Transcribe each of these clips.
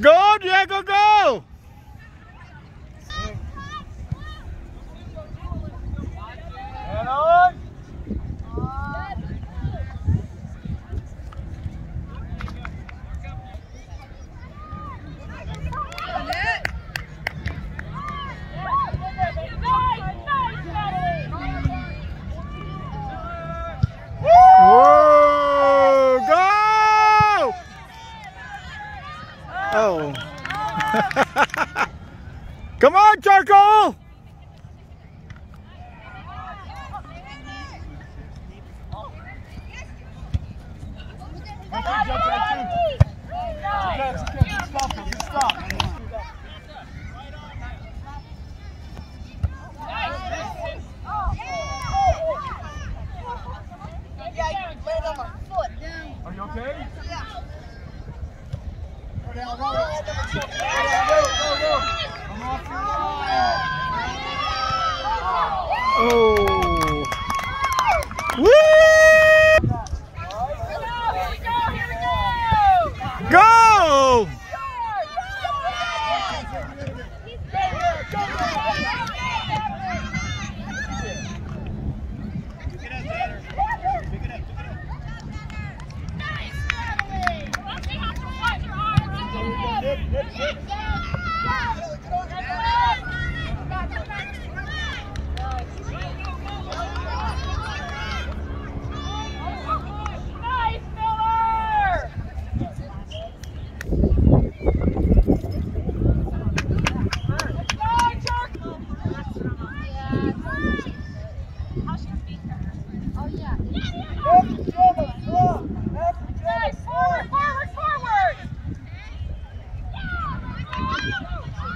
Go, Diego, go! And on!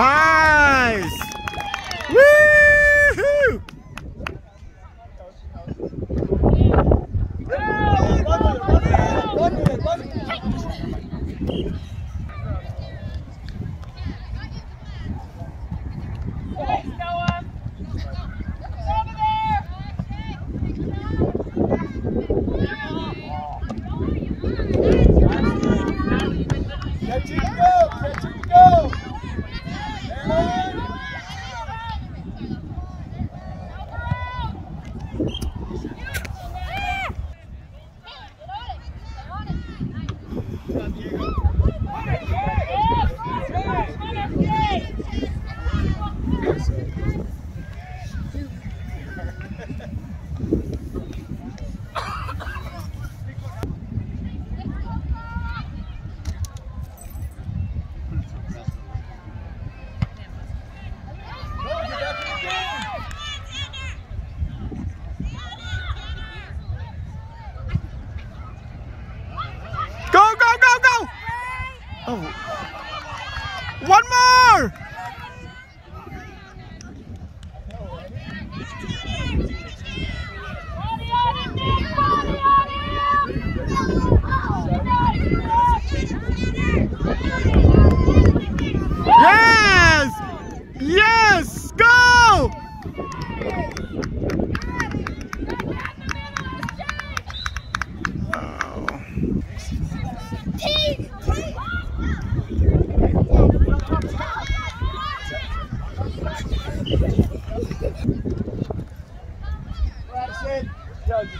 Ah!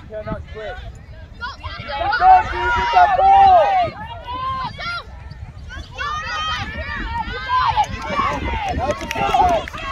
cannot quit. Don't you get that ball! That's a ball!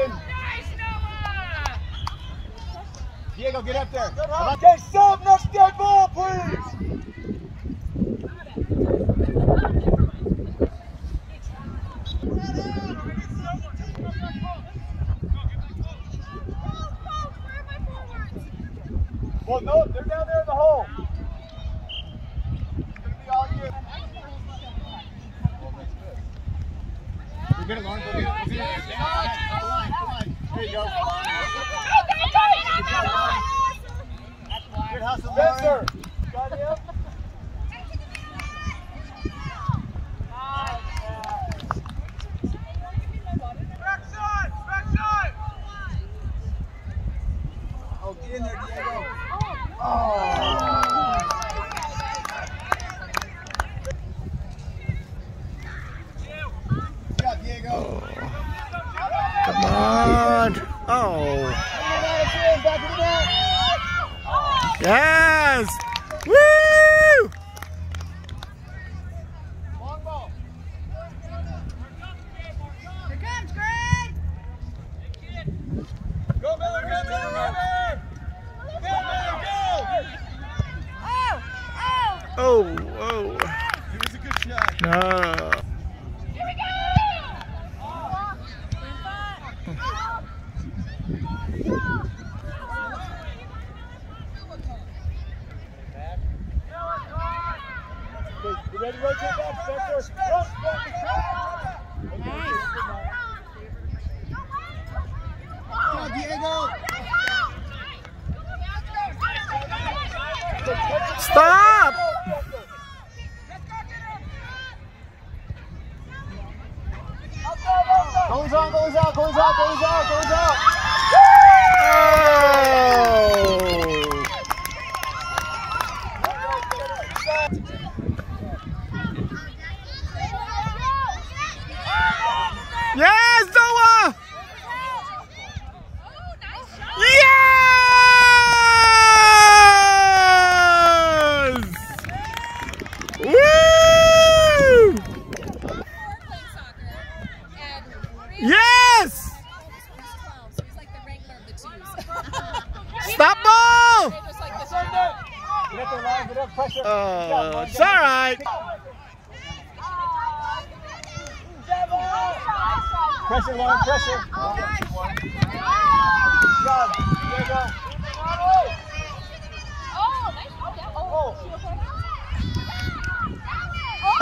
Jason. Nice, Noah. Diego, get up there. Okay, sub, next dead ball, please. Well, no, they're down there in the hole. Get it, Lauren. Go get it. 哦。Okay, you ready to rotate back? Back there. Go, go, go. Nice. Come on, Diego. Stop! Goes on, goes out, goes out, goes out, goes out.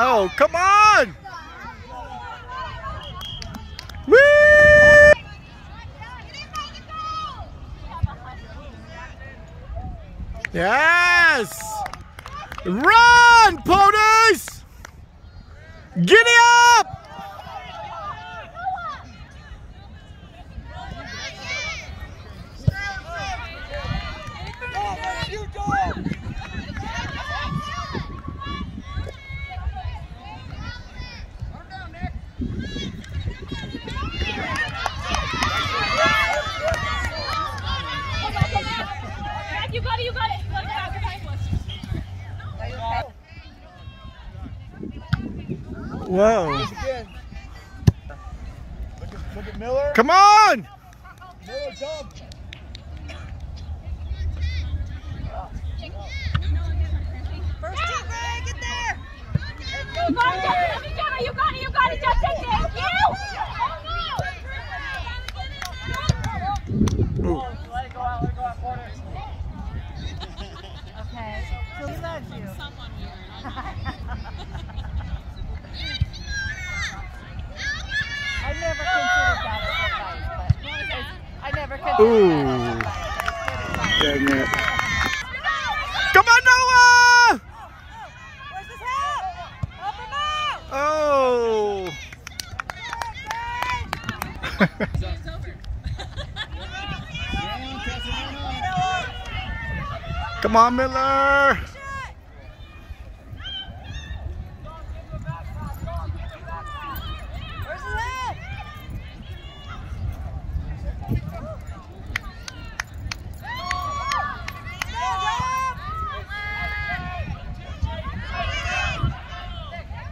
Oh, come on! Yes! Run, ponies! Giddy up! Whoa. Look at, look at Miller. Come on! Miller dump. First two, Ray, get there! You got it, you got it, you got it, Ooh. that. Dang it. Come on, Noah! Where's his hat? Help him out. Oh! Come on, Miller! Where's his hat?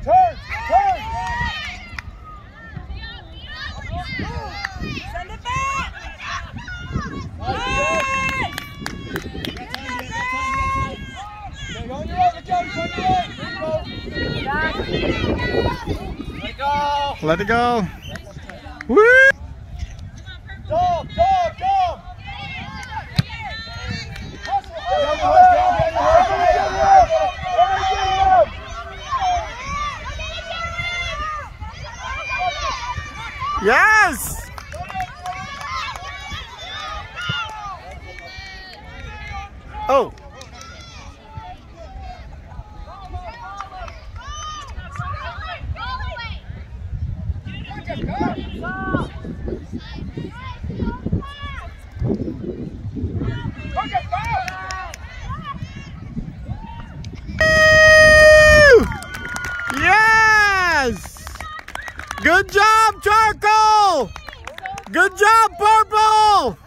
Turn, turn. Send it back. Nice, Okay, on your right, look out, on your right. There you go. Let it go. Let it go. Woo! Jump, jump, jump. Hustle, hustle. Down the horse, down the horse. Everybody get him. Yes! Oh! Woo! Yes! Good job, Charcoal! Good job, Purple!